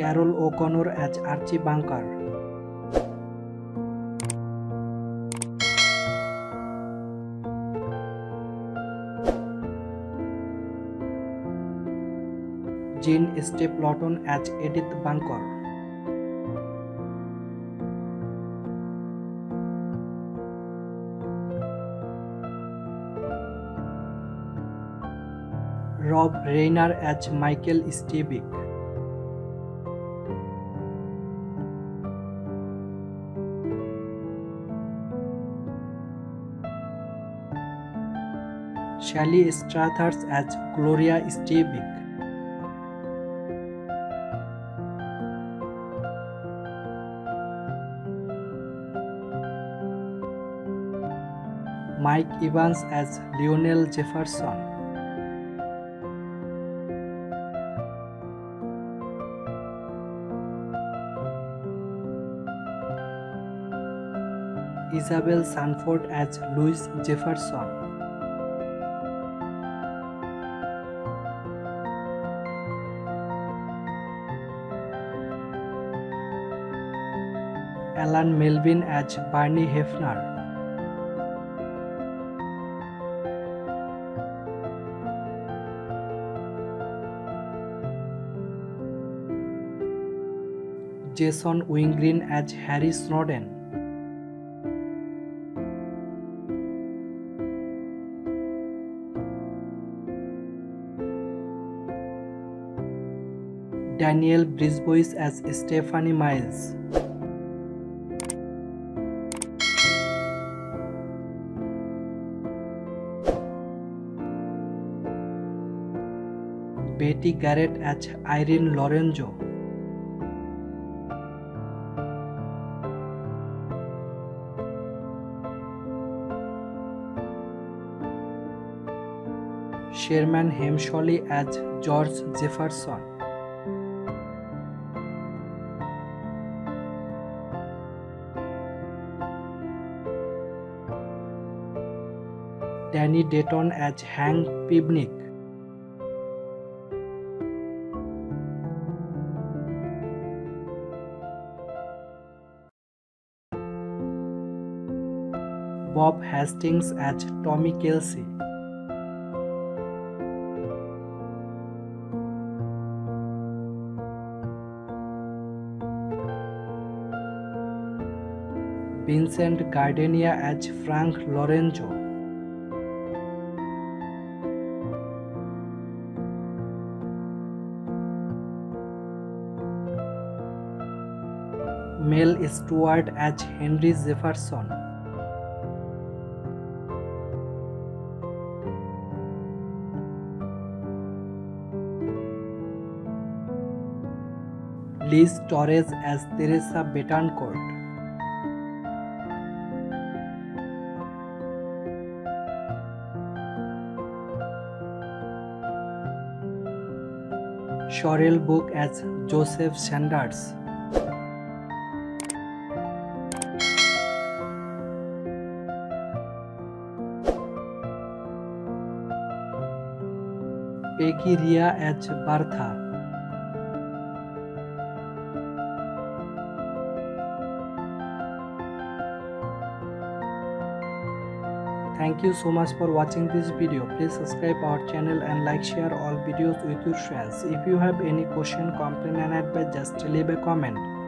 Carroll O'Connor as Archie Bunker Jean Stapleton as Edith Bunker Rob Reiner as Michael Stivic Shelley Strathers as Gloria Stevick. Mike Evans as Lionel Jefferson. Isabel Sanford as Louise Jefferson. Alan Melvin as Barney Hefner Jason Wingreen as Harry Snowden Danielle Brisebois as Stephanie Mills Betty Garrett as Irene Lorenzo Sherman Hemsley as George Jefferson Danny Dayton as Hank Pivnick Bob Hastings as Tommy Kelsey. Vincent Gardenia as Frank Lorenzo. Mel Stewart as Henry Jefferson. Liz Torres as Teresa Betancourt. Shorel Book as Joseph Sanders. Peggy Ria as Bertha. Thank you so much for watching this video. Please subscribe our channel and like share all videos with your friends. If you have any question, complaint and advice, just leave a comment.